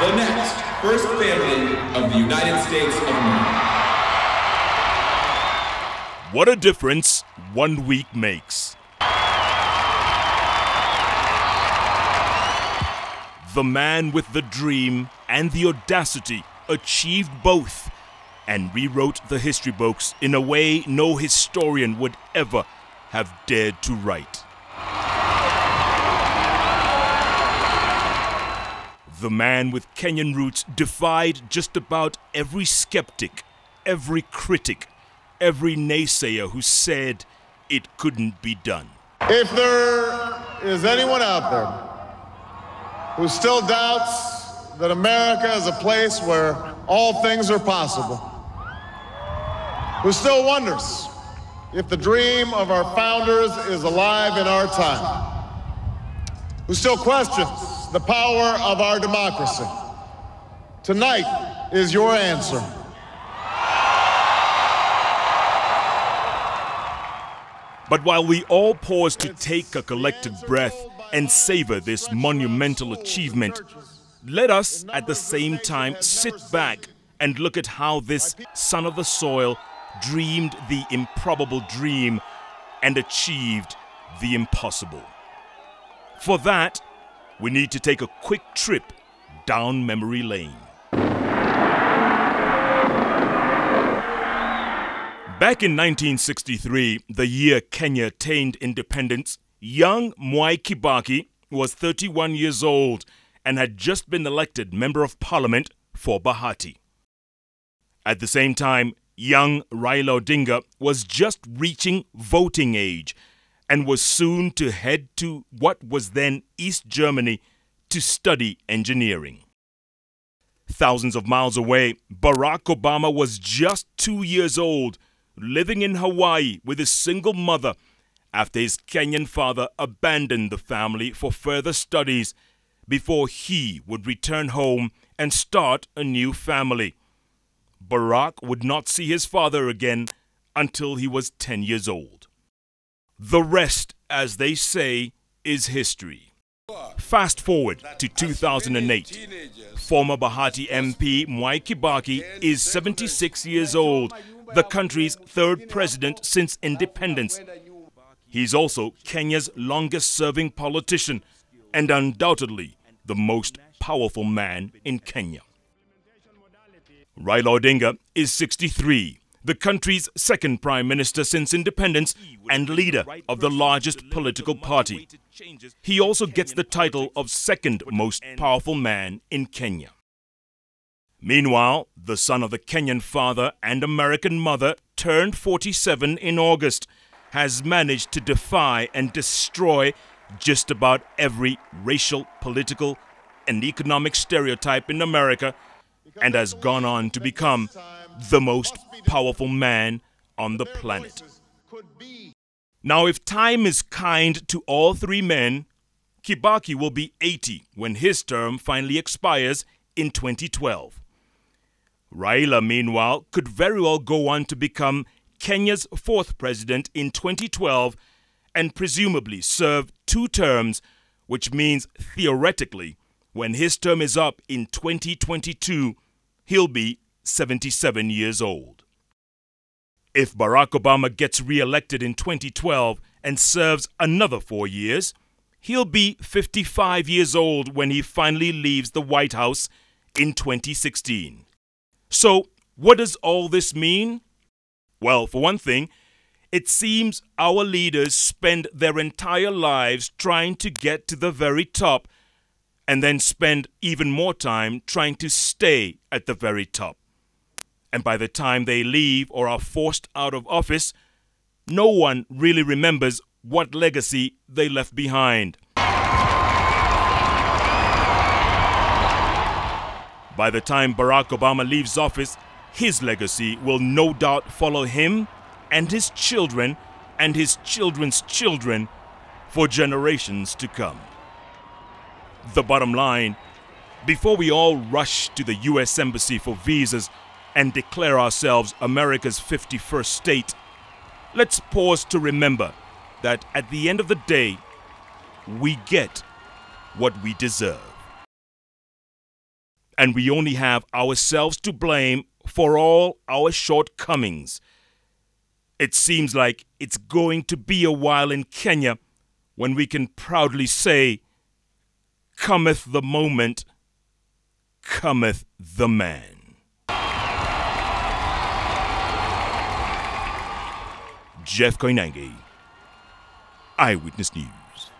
the next First Family of the United States of America. What a difference one week makes. The man with the dream and the audacity achieved both and rewrote the history books in a way no historian would ever have dared to write. The man with Kenyan roots defied just about every skeptic, every critic, every naysayer who said it couldn't be done. If there is anyone out there who still doubts that America is a place where all things are possible, who still wonders if the dream of our founders is alive in our time, who still questions the power of our democracy. Tonight is your answer. But while we all pause to take a collective breath and savor this monumental achievement, let us at the same time sit back and look at how this son of the soil dreamed the improbable dream and achieved the impossible. For that, we need to take a quick trip down memory lane. Back in 1963, the year Kenya attained independence, young Mwai Kibaki was 31 years old and had just been elected Member of Parliament for Bahati. At the same time, young Raila Odinga was just reaching voting age and was soon to head to what was then East Germany to study engineering. Thousands of miles away, Barack Obama was just two years old, living in Hawaii with his single mother after his Kenyan father abandoned the family for further studies before he would return home and start a new family. Barack would not see his father again until he was 10 years old. The rest, as they say, is history. Fast forward to 2008. Former Bahati MP Mwai Kibaki is 76 years old, the country's third president since independence. He's also Kenya's longest serving politician and undoubtedly the most powerful man in Kenya. Raila Odinga is 63 the country's second prime minister since independence and leader of the largest political party. He also gets the title of second most powerful man in Kenya. Meanwhile, the son of the Kenyan father and American mother turned 47 in August has managed to defy and destroy just about every racial, political, and economic stereotype in America and has gone on to become the most powerful man on the planet. Now, if time is kind to all three men, Kibaki will be 80 when his term finally expires in 2012. Raila, meanwhile, could very well go on to become Kenya's fourth president in 2012 and presumably serve two terms, which means theoretically, when his term is up in 2022, he'll be 77 years old. If Barack Obama gets re elected in 2012 and serves another four years, he'll be 55 years old when he finally leaves the White House in 2016. So, what does all this mean? Well, for one thing, it seems our leaders spend their entire lives trying to get to the very top and then spend even more time trying to stay at the very top. And by the time they leave or are forced out of office, no one really remembers what legacy they left behind. By the time Barack Obama leaves office, his legacy will no doubt follow him and his children and his children's children for generations to come. The bottom line before we all rush to the U.S. Embassy for visas and declare ourselves America's 51st state, let's pause to remember that at the end of the day, we get what we deserve. and we only have ourselves to blame for all our shortcomings. It seems like it's going to be a while in Kenya when we can proudly say, Cometh the moment, cometh the man. Jeff Koinange, Eyewitness News.